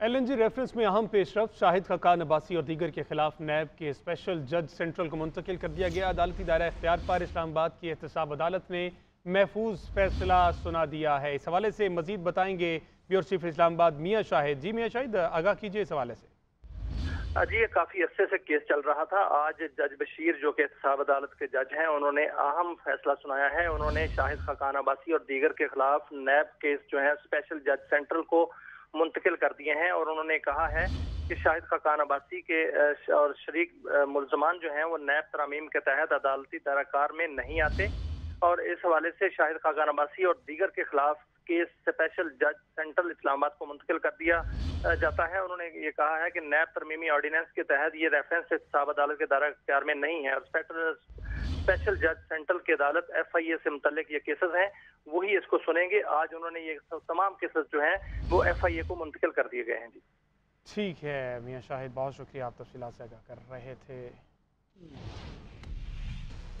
L N G reference में अहम पेशरफ, शाहिद खकान अब्बासी और दीगर के खिलाफ नैब के स्पेशल जज सेंट्रल को मुंतकिल कर दिया गया। अदालती दायरा इख्तियार पर इस्लामाबाद की एहतसाब अदालत ने महफूज फैसला सुना दिया है। इस हवाले से मजीद बताएँगे ब्यूरो चीफ इस्लामाबाद मियाँ शाहिद। जी मियाँ शाहिद, आगाह कीजिए इस हवाले से। जी, ये काफ़ी अरसे से केस चल रहा था। आज जज बशीर, जो कि एहतसाब अदालत के जज हैं, उन्होंने अहम फैसला सुनाया है। उन्होंने शाहिद खकान अब्बासी और दीगर के खिलाफ नैब केस जो है, स्पेशल जज सेंट्रल को मुंतकिल कर दिए हैं और उन्होंने कहा है कि शाहिद खकान अब्बासी के और शरीक मुलजमान जो हैं वो नैब तरामीम के तहत अदालती दायराकार में नहीं आते और इस हवाले से शाहिद खाकान अब्बासी और दीगर के खिलाफ केस स्पेशल जज सेंट्रल इस्लामाबाद को मुंतकिल कर दिया जाता है। उन्होंने ये कहा है कि नैब तरमीमी ऑर्डिनेंस के तहत ये रेफरेंस इस्लाम अदालत के दायरा अख्तियार में नहीं है। और स्पेशल जज सेंट्रल की अदालत एफ़ आई ए से मुतलिक ये केसेस हैं। वही इसको सुनेंगे। आज उन्होंने ये तमाम केसेज जो हैं, वो एफ़ आई ए को मुंतकिल कर दिए गए हैं। जी। ठीक है, मियाँ शाहिद, बहुत शुक्रिया। आप तफसीत से आगाह कर रहे थे।